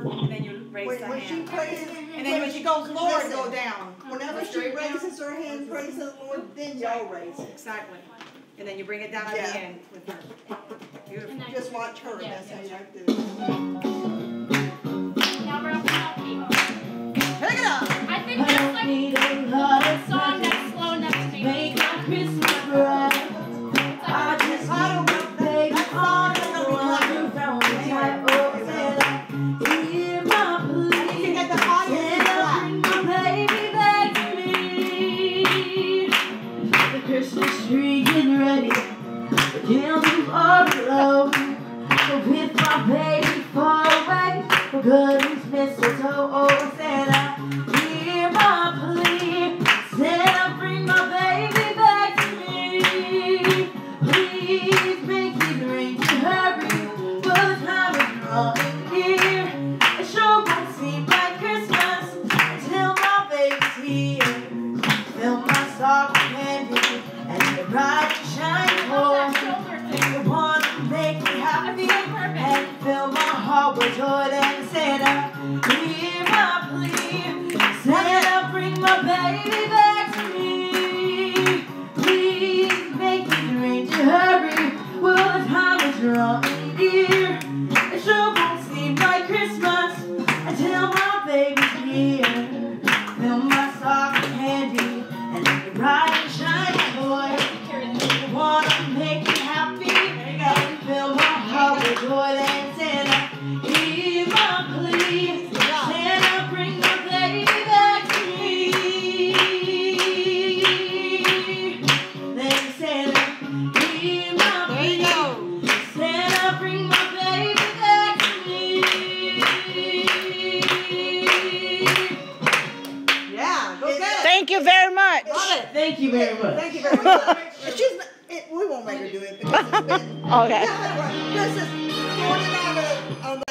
And then you raise When, the when she hand. And then when she goes, Lord, go down. Whenever she Straight down. raises her hand, praise the Lord, then y'all raise it. Exactly. And then you bring it down at the end with her. Beautiful. Just watch her, that's how you have goodness mistletoe. Oh, Santa, hear my plea. Santa, bring my baby back to me. Please make it rain to hurry. For the time is drawing near. It sure won't seem like Christmas until my baby's here. Fill my sock with candy and the bright and shiny thing. You want to make me happy and fill my heart with joy and Santa, hear my plea. Thank you very much. Love it. Thank you very much. Thank you very much. She's, it, we won't make her do it because it's been. Okay. Yeah, this is forty-nine